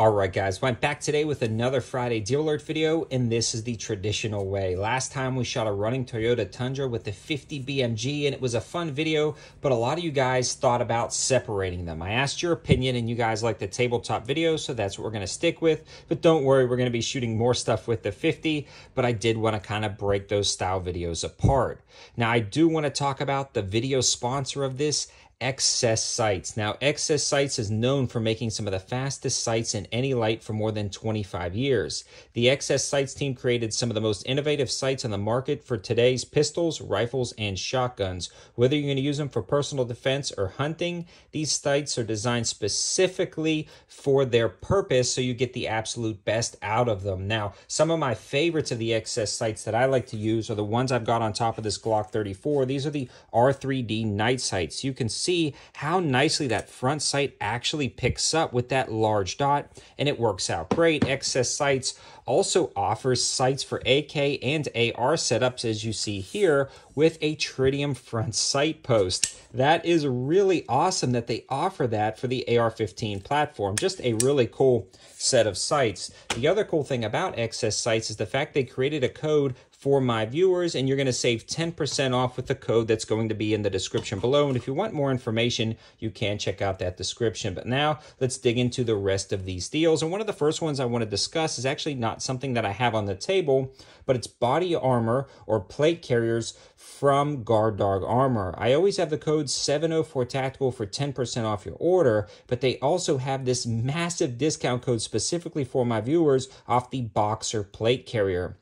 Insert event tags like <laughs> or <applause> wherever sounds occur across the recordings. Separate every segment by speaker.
Speaker 1: All right, guys, I'm back today with another Friday Deal Alert video, and this is the traditional way. Last time we shot a running Toyota Tundra with the 50 BMG, and it was a fun video, but a lot of you guys thought about separating them. I asked your opinion, and you guys like the tabletop video, so that's what we're going to stick with. But don't worry, we're going to be shooting more stuff with the 50, but I did want to kind of break those style videos apart. Now, I do want to talk about the video sponsor of this, XS Sights. Now, XS Sights is known for making some of the fastest sights in any light for more than 25 years. The XS Sights team created some of the most innovative sights on the market for today's pistols, rifles, and shotguns. Whether you're going to use them for personal defense or hunting, these sights are designed specifically for their purpose so you get the absolute best out of them. Now, some of my favorites of the XS Sights that I like to use are the ones I've got on top of this Glock 34. These are the R3D night sights. You can see see how nicely that front sight actually picks up with that large dot, and it works out great. XS Sights also offers sights for AK and AR setups, as you see here, with a tritium front sight post. That is really awesome that they offer that for the AR-15 platform. Just a really cool set of sights. The other cool thing about XS Sights is the fact they created a code for my viewers, and you're going to save 10% off with the code that's going to be in the description below. And if you want more information, you can check out that description. But now let's dig into the rest of these deals. And one of the first ones I want to discuss is actually not something that I have on the table, but it's body armor or plate carriers from Guard Dog Armor. I always have the code 704 Tactical for 10% off your order, but they also have this massive discount code specifically for my viewers off the Boxer plate carrier.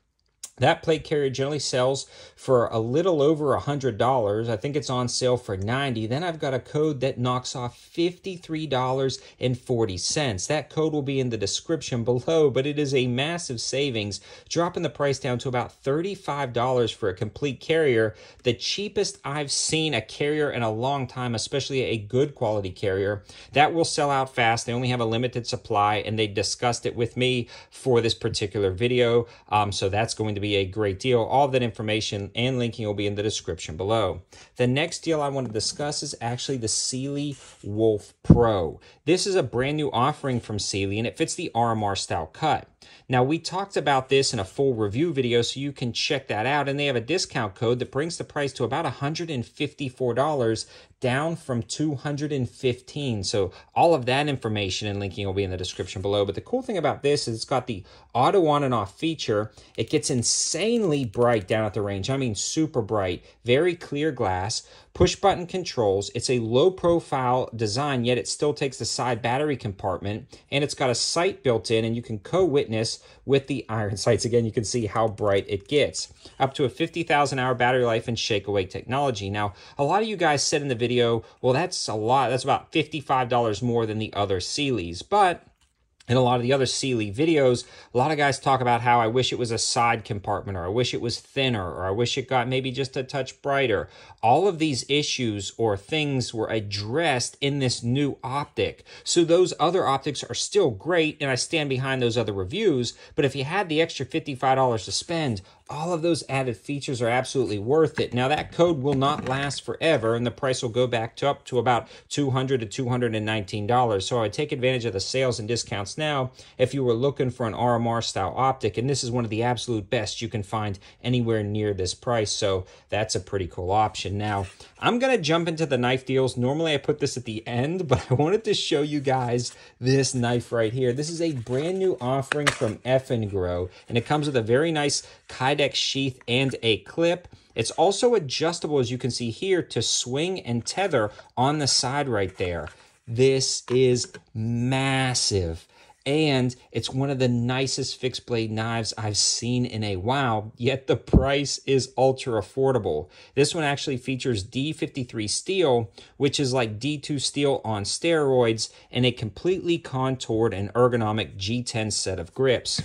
Speaker 1: That plate carrier generally sells for a little over a $100. I think it's on sale for 90 Then I've got a code that knocks off $53.40. That code will be in the description below, but it is a massive savings, dropping the price down to about $35 for a complete carrier. The cheapest I've seen a carrier in a long time, especially a good quality carrier. That will sell out fast. They only have a limited supply, and they discussed it with me for this particular video. Um, so that's going to be be a great deal. All that information and linking will be in the description below. The next deal I want to discuss is actually the Cyelee Wolf Pro. This is a brand new offering from Sealy and it fits the RMR style cut. Now, we talked about this in a full review video, so you can check that out. And they have a discount code that brings the price to about $154, down from $215. So all of that information and linking will be in the description below. But the cool thing about this is it's got the auto on and off feature. It gets insanely bright down at the range. I mean, super bright, very clear glass push button controls. It's a low profile design, yet it still takes the side battery compartment and it's got a sight built in and you can co-witness with the iron <laughs> sights. Again, you can see how bright it gets. Up to a 50,000 hour battery life and Shake Awake technology. Now, a lot of you guys said in the video, well, that's a lot. That's about $55 more than the other Cyelees, but in a lot of the other Cyelee videos, a lot of guys talk about how I wish it was a side compartment or I wish it was thinner or I wish it got maybe just a touch brighter. All of these issues or things were addressed in this new optic. So those other optics are still great and I stand behind those other reviews. But if you had the extra $55 to spend, all of those added features are absolutely worth it. Now that code will not last forever and the price will go back to up to about 200 to $219. So I take advantage of the sales and discounts now if you were looking for an RMR style optic. And this is one of the absolute best you can find anywhere near this price. So that's a pretty cool option. Now I'm going to jump into the knife deals. Normally I put this at the end, <laughs> but I wanted to show you guys this knife right here. This is a brand new offering from Eafengrow and it comes with a very nice Kydex sheath and a clip. It's also adjustable, as you can see here, to swing and tether on the side right there. This is massive and it's one of the nicest fixed blade knives I've seen in a while, yet the price is ultra affordable. This one actually features DC53 steel, which is like D2 steel on steroids, and a completely contoured and ergonomic G10 set of grips.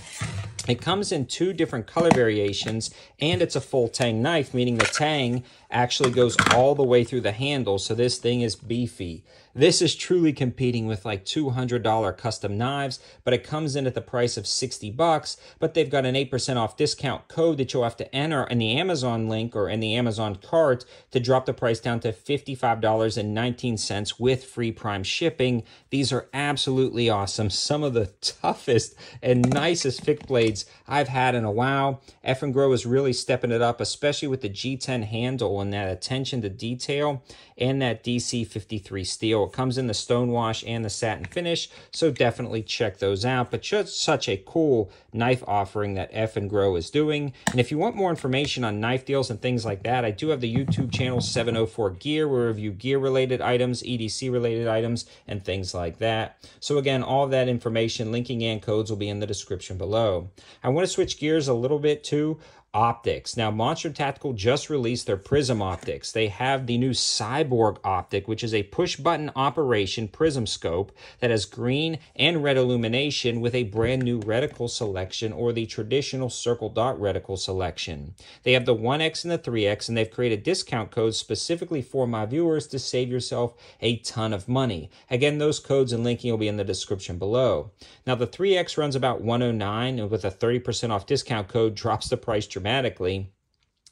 Speaker 1: It comes in two different color variations, and it's a full tang knife, meaning the tang actually goes all the way through the handle. So this thing is beefy. This is truly competing with like $200 custom knives, but it comes in at the price of 60 bucks, but they've got an 8% off discount code that you'll have to enter in the Amazon link or in the Amazon cart to drop the price down to $55.19 with free prime shipping. These are absolutely awesome. Some of the toughest and nicest fixed blades I've had in a while. Eafengrow is really stepping it up, especially with the G10 handle and that attention to detail and that DC53 steel. It comes in the stonewash and the satin finish, so definitely check those out. But just such a cool knife offering that Eafengrow is doing. And if you want more information on knife deals and things like that, I do have the YouTube channel 704 Gear where we review gear related items, EDC related items, and things like that. So again, all of that information, linking and codes will be in the description below. I want to switch gears a little bit too optics. Now, Monstrum Tactical just released their Prism optics. They have the new Cyborg optic, which is a push button operation prism scope that has green and red illumination with a brand new reticle selection or the traditional circle dot reticle selection. They have the 1X and the 3X, and they've created discount codes specifically for my viewers to save yourself a ton of money. Again, those codes and linking will be in the description below. Now, the 3X runs about 109 and with a 30% off discount code drops the price dramatically dramatically.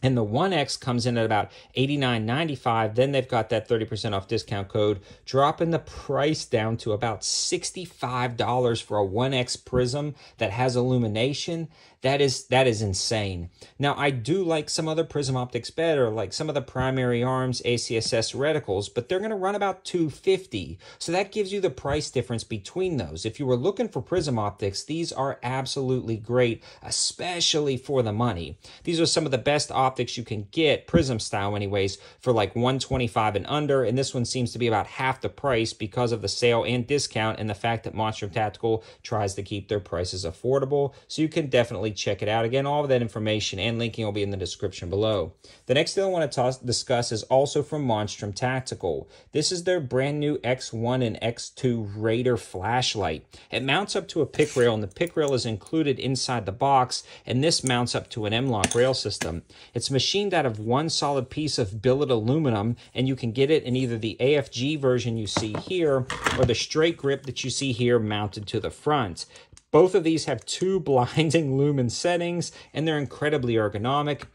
Speaker 1: And the 1X comes in at about $89.95. Then they've got that 30% off discount code, dropping the price down to about $65 for a 1X Prism that has illumination. That is that is insane. Now I do like some other prism optics better, like some of the primary arms ACSS reticles, but they're going to run about 250. So that gives you the price difference between those. If you were looking for prism optics, these are absolutely great, especially for the money. These are some of the best optics you can get, prism style anyways, for like 125 and under, and this one seems to be about half the price because of the sale and discount and the fact that Monstrum Tactical tries to keep their prices affordable. So you can definitely check it out. Again, all of that information and linking will be in the description below. The next thing I want to discuss is also from Monstrum Tactical. This is their brand new X1 and X2 Raider flashlight. It mounts up to a pick rail, and the pick rail is included inside the box, and this mounts up to an M-LOK rail system. It's machined out of one solid piece of billet aluminum, and you can get it in either the AFG version you see here or the straight grip that you see here mounted to the front. Both of these have two blinding <laughs> lumen settings, and they're incredibly ergonomic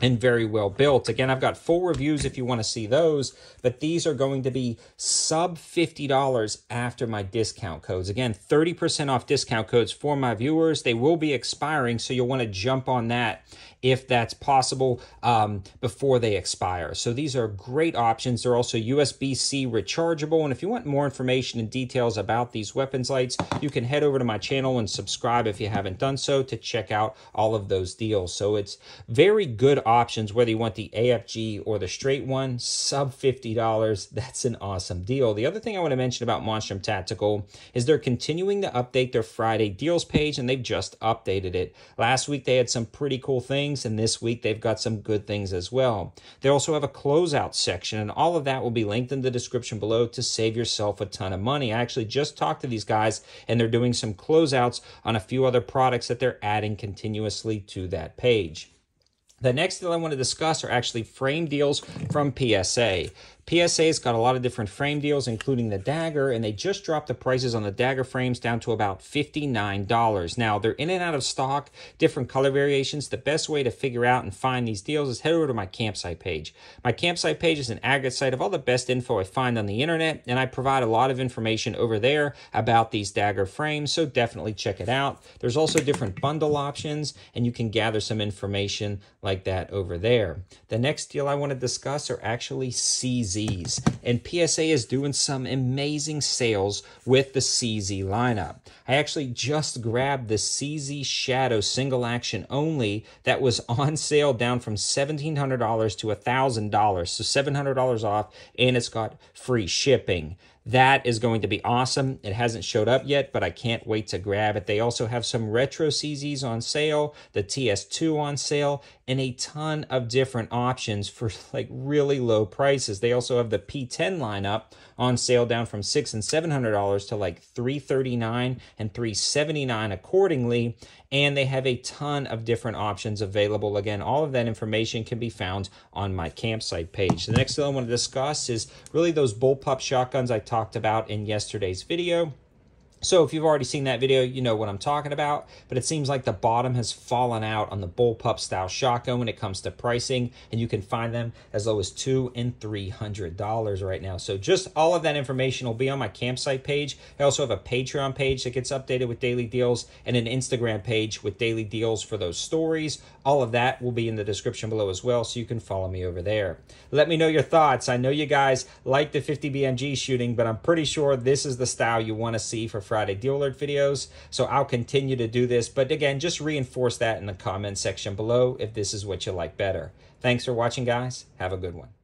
Speaker 1: and very well built. Again, I've got full reviews if you want to see those, but these are going to be sub $50 after my discount codes. Again, 30% off discount codes for my viewers. They will be expiring, so you'll want to jump on that if that's possible um, before they expire. So these are great options. They're also USB-C rechargeable, and if you want more information and details about these weapons lights, you can head over to my channel and subscribe if you haven't done so to check out all of those deals. So it's very good options, whether you want the AFG or the straight one, sub $50. That's an awesome deal. The other thing I want to mention about Monstrum Tactical is they're continuing to update their Friday deals page, and they've just updated it. Last week, they had some pretty cool things, and this week, they've got some good things as well. They also have a closeout section, and all of that will be linked in the description below to save yourself a ton of money. I actually just talked to these guys, and they're doing some closeouts on a few other products that they're adding continuously to that page. The next deal I want to discuss are actually frame deals from PSA. PSA's got a lot of different frame deals, including the Dagger, and they just dropped the prices on the Dagger frames down to about $59. Now, they're in and out of stock, different color variations. The best way to figure out and find these deals is head over to my campsite page. My campsite page is an aggregate site of all the best info I find on the internet, and I provide a lot of information over there about these Dagger frames, so definitely check it out. There's also different bundle options, and you can gather some information like that over there. The next deal I want to discuss are actually CZ And PSA is doing some amazing sales with the CZ lineup. I actually just grabbed the CZ Shadow single action only that was <laughs> on sale down from $1,700 to $1,000. So $700 off, and it's got free shipping. That is going to be awesome. It hasn't showed up yet, but I can't wait to grab it. They also have some retro CZs on sale, the TS2 on sale, and a ton of different options for <laughs> like really low prices. They also have the P10 lineup on sale down from six and seven hundred dollars to like 339 and 379 accordingly. And they have a ton of different options available. Again, all of that information can be found on my campsite page. The next thing I want to discuss is really those bullpup shotguns I talked about in yesterday's video. So if you've already seen that video, you know what I'm talking about, but it seems like the bottom has fallen out on the bullpup style shotgun when it comes to pricing, and you can find them as low as two and three hundred dollars right now. So just all of that information will be on my campsite page. I also have a Patreon page that gets updated with daily deals and an Instagram page with daily deals for those stories. All of that will be in the description below as well, so you can follow me over there. Let me know your thoughts. I know you guys like the 50 BMG shooting, but I'm pretty sure this is the style you want to see for Friday Deal Alert videos. So I'll continue to do this. But again, just reinforce that in the comment section below if this is what you like better. Thanks for watching, guys. Have a good one.